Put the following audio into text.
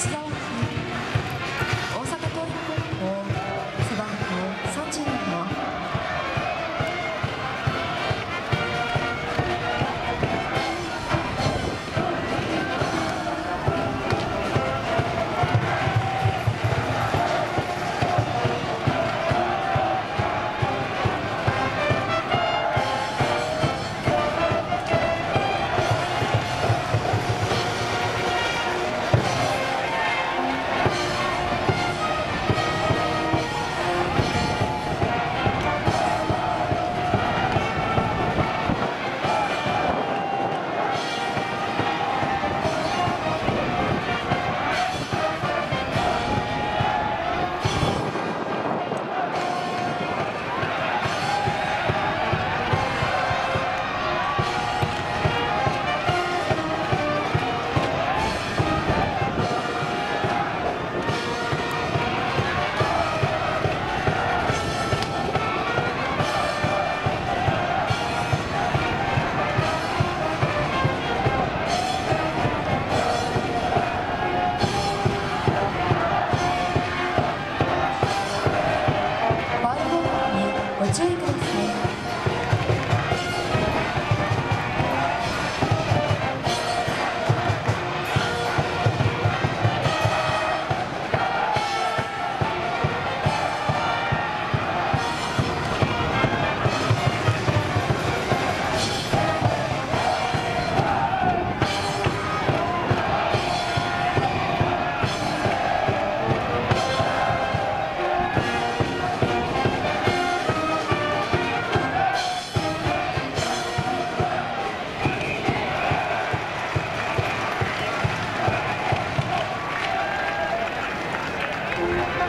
slow